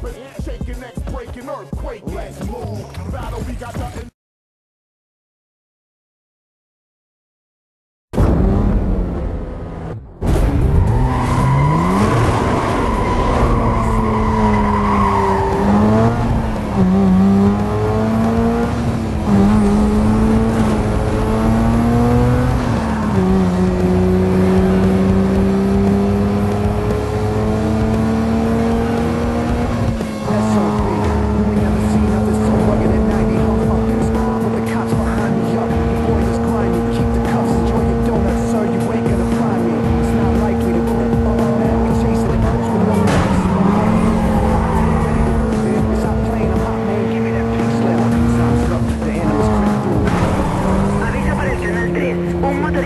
Shaking, neck breaking, earthquake. Let's move. Battle, we got nothing.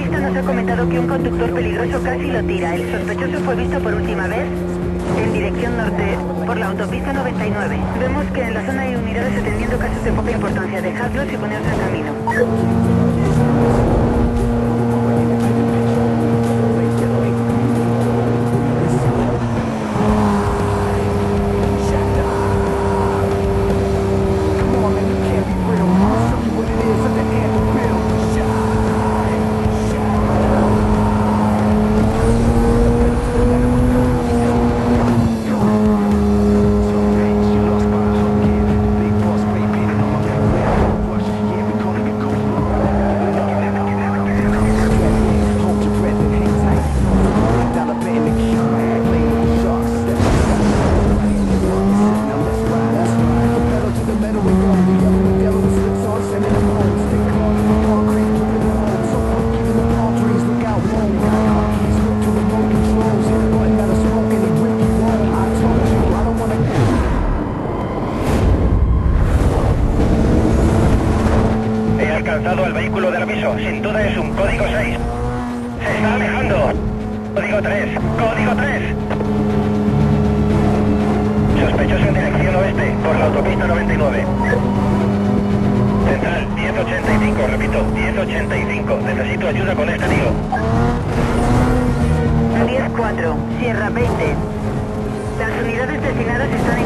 Motorista nos ha comentado que un conductor peligroso casi lo tira. El sospechoso fue visto por última vez en dirección norte por la autopista 99. Vemos que en la zona hay unidades atendiendo casos de poca importancia. Dejadlos y poneros en camino. He alcanzado el vehículo del aviso. Sin duda es un código 6. Se está alejando. Código 3. Código 3. Sospechoso en dirección oeste por la autopista 99. Central 1085, repito, 1085. Necesito ayuda con este tío. 10-4, Sierra 20. Las unidades destinadas están en.